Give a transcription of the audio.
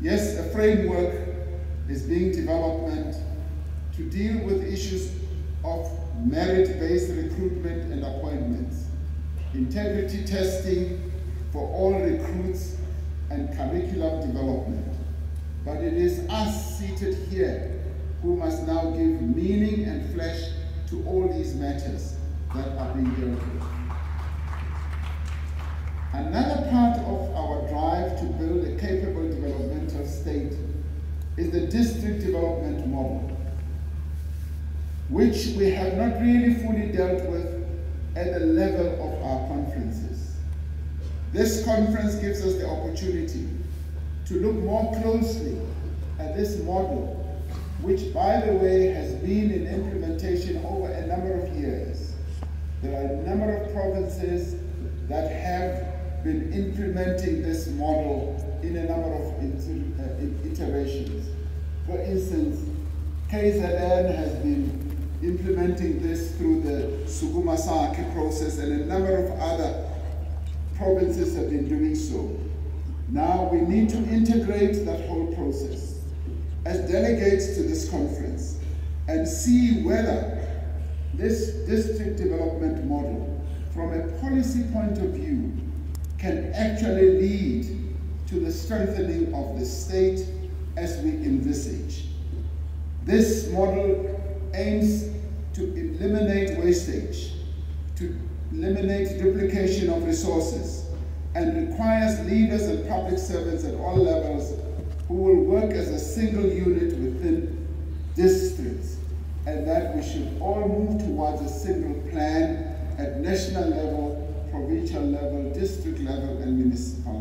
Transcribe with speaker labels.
Speaker 1: Yes, a framework is being developed to deal with issues of merit-based recruitment and appointments, integrity testing for all recruits, and curriculum development. But it is us seated here who must now give meaning and flesh to all these matters that are being dealt with. Another part of our drive to build a capable developmental state is the district development model, which we have not really fully dealt with at the level of our conferences. This conference gives us the opportunity to look more closely at this model, which, by the way, has been in implementation over a number of years. There are a number of provinces that have been implementing this model in a number of uh, instance, KZN has been implementing this through the Sukuma Sakhe process and a number of other provinces have been doing so. Now we need to integrate that whole process as delegates to this conference and see whether this district development model from a policy point of view can actually lead to the strengthening of the state as we envisage. This model aims to eliminate wastage, to eliminate duplication of resources, and requires leaders and public servants at all levels who will work as a single unit within districts, and that we should all move towards a single plan at national level, provincial level, district level, and municipal.